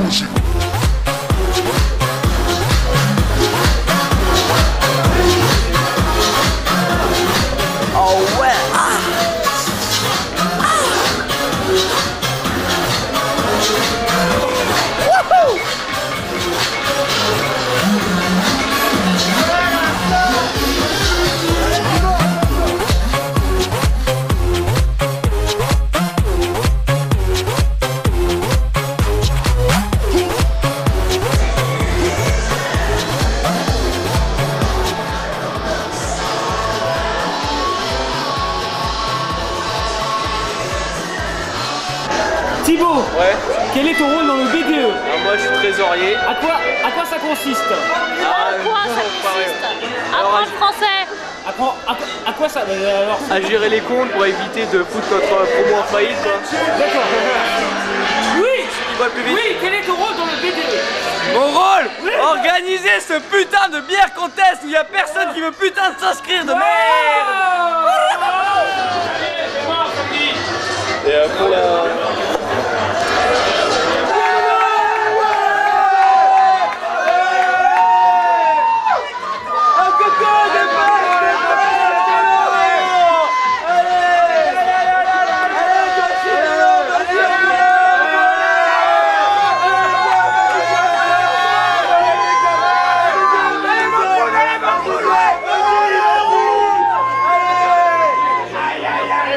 Música Thibaut, Ouais, quel est ton rôle dans le BDE alors moi je suis trésorier. à quoi, à quoi ça consiste? Ah, Quoi ça non, pareil. consiste? Apprendre le français. À, quoi- à quoi- à quoi ça euh, alors, À gérer les comptes pour éviter de foutre notre promo en faillite. D'accord. Oui. Plus vite. Oui, quel est ton rôle dans le BDE Mon rôle? Organiser ce putain de bière contest où il y a personne qui veut putain de s'inscrire de merde. Et euh, pour la...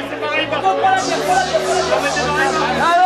やめから。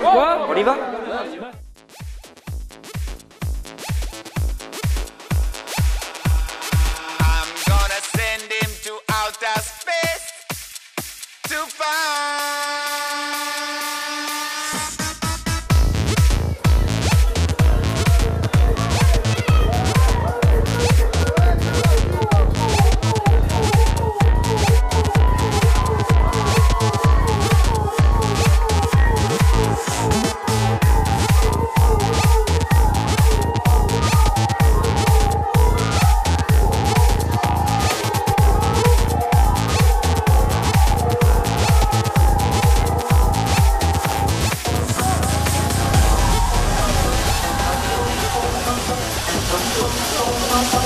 Quoi On y va 咚咚咚咚。